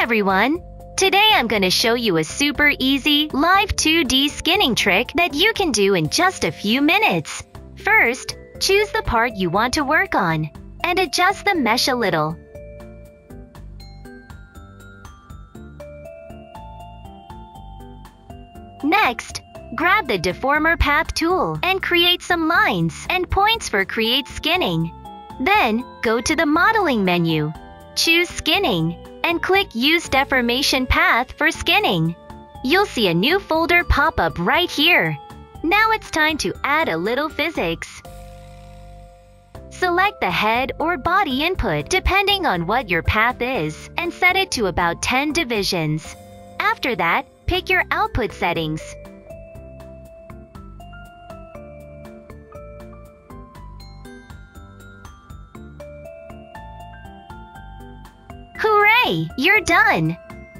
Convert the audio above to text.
everyone! Today I'm going to show you a super easy Live2D skinning trick that you can do in just a few minutes. First, choose the part you want to work on and adjust the mesh a little. Next, grab the Deformer Path tool and create some lines and points for Create Skinning. Then, go to the Modeling menu, choose Skinning, and click Use Deformation Path for skinning. You'll see a new folder pop up right here. Now it's time to add a little physics. Select the head or body input depending on what your path is and set it to about 10 divisions. After that, pick your output settings. You're done!